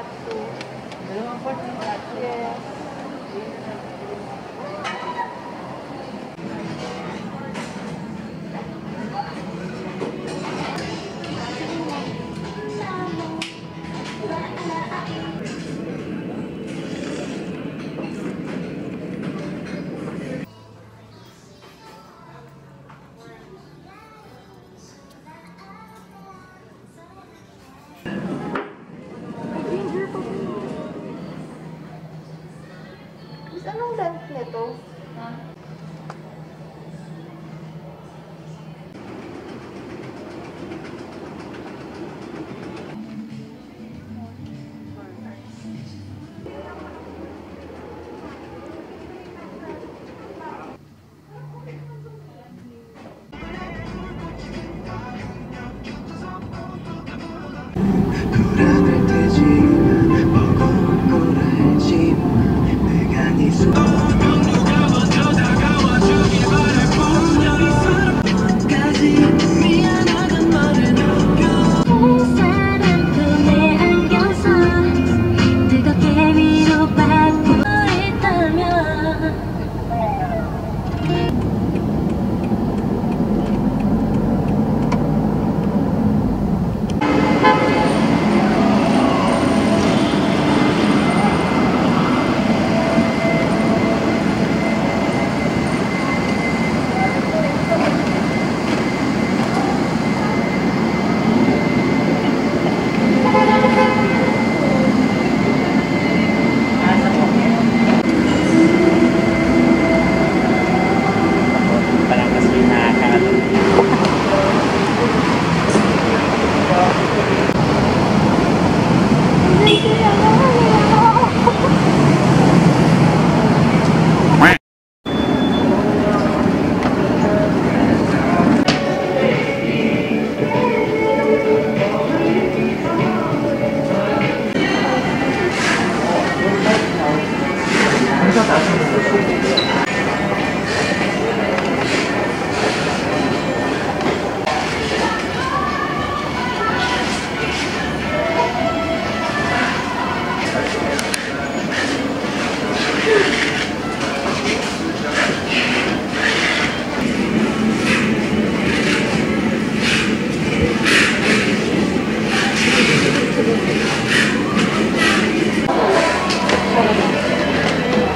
Belum. Yes. Thank you. ले तो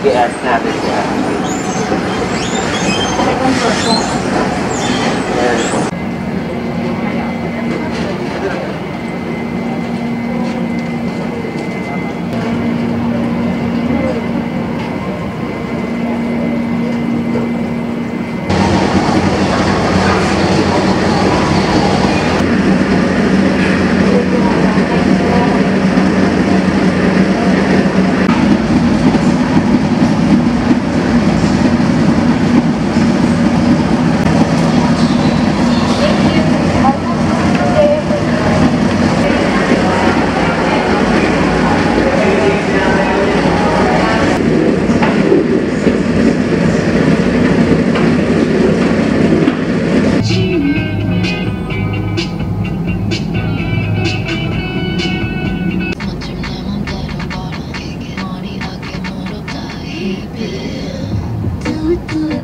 i-ask natin siya. Second floor po. Po. do, do.